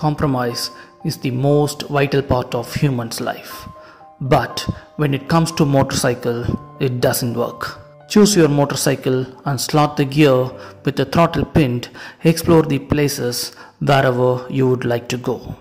Compromise is the most vital part of human's life. But when it comes to motorcycle, it doesn't work. Choose your motorcycle and slot the gear with the throttle pinned. Explore the places wherever you would like to go.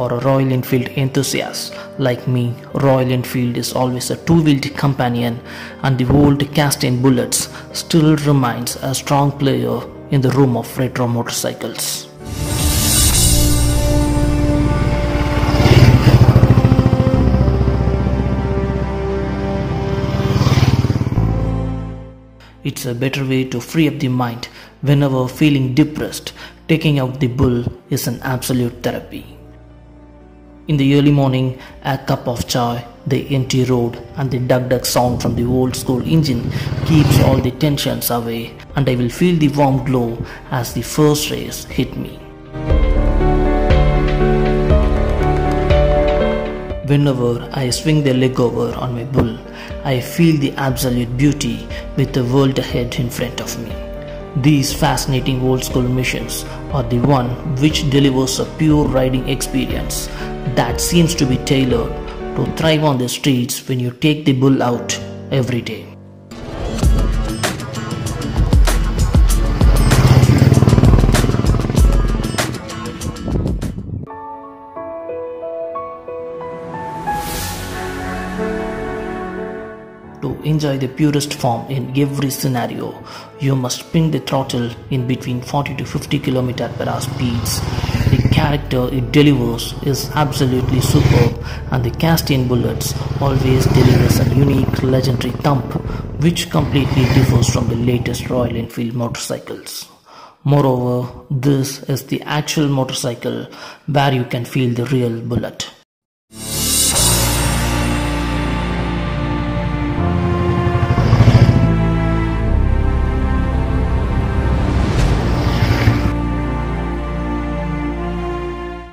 For a Royal Enfield enthusiast like me, Royal Enfield is always a two-wheeled companion and the old cast-iron bullets still remains a strong player in the room of retro motorcycles. It's a better way to free up the mind whenever feeling depressed. Taking out the bull is an absolute therapy. In the early morning, a cup of chai, the empty road, and the duck duck sound from the old school engine keeps all the tensions away, and I will feel the warm glow as the first rays hit me. Whenever I swing the leg over on my bull, I feel the absolute beauty with the world ahead in front of me. These fascinating old school missions are the one which delivers a pure riding experience that seems to be tailored to thrive on the streets when you take the bull out every day. To enjoy the purest form in every scenario, you must spin the throttle in between 40 to 50 km per hour speeds. The character it delivers is absolutely superb and the cast-iron bullets always delivers a unique legendary thump which completely differs from the latest Royal Enfield motorcycles. Moreover, this is the actual motorcycle where you can feel the real bullet.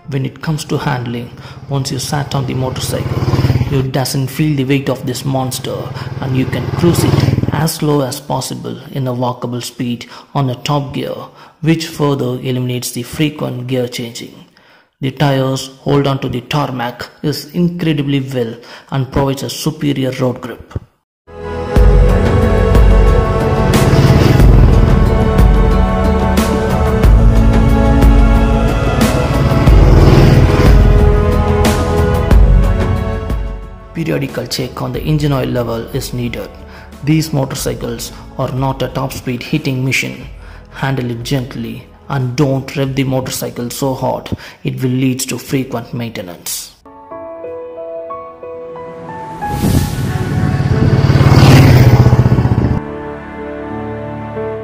When it comes to handling once you sat on the motorcycle you doesn't feel the weight of this monster and you can cruise it as slow as possible in a walkable speed on a top gear which further eliminates the frequent gear changing. The tires hold on to the tarmac is incredibly well and provides a superior road grip periodical check on the engine oil level is needed. These motorcycles are not a top speed hitting machine. Handle it gently and don't rev the motorcycle so hard it will lead to frequent maintenance.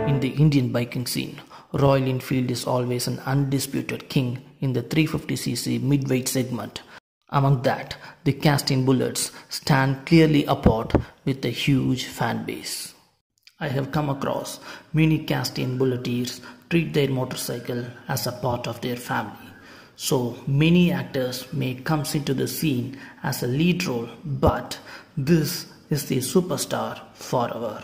In the Indian biking scene, Royal Enfield is always an undisputed king in the 350cc midweight segment among that, the cast-iron bullets stand clearly apart with a huge fan base. I have come across many Casting bulleteers treat their motorcycle as a part of their family. So many actors may come into the scene as a lead role, but this is the superstar forever.